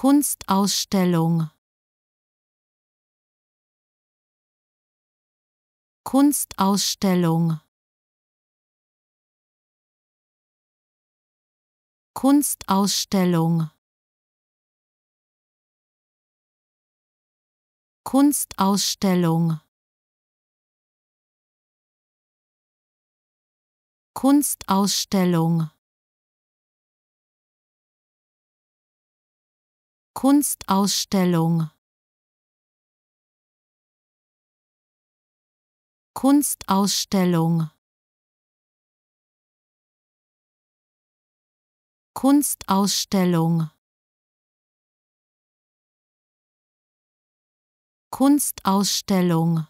Kunstausstellung. Kunstausstellung. Kunstausstellung. Kunstausstellung. Kunstausstellung Kunstausstellung. Kunstausstellung. Kunstausstellung. Kunstausstellung.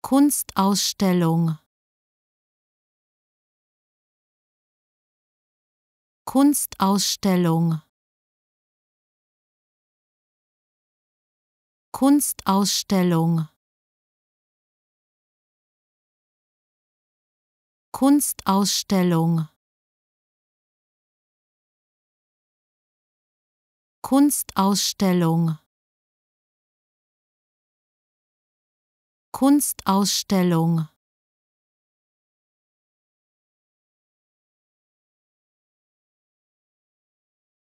Kunstausstellung Kunstausstellung. Kunstausstellung. Kunstausstellung. Kunstausstellung. Kunstausstellung